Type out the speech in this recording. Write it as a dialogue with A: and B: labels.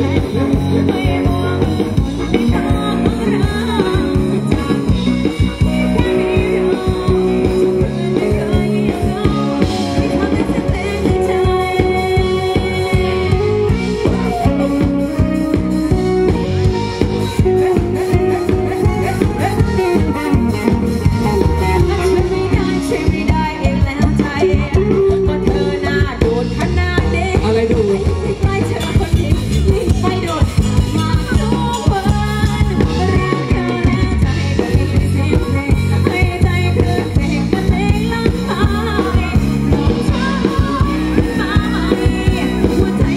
A: Yeah. what the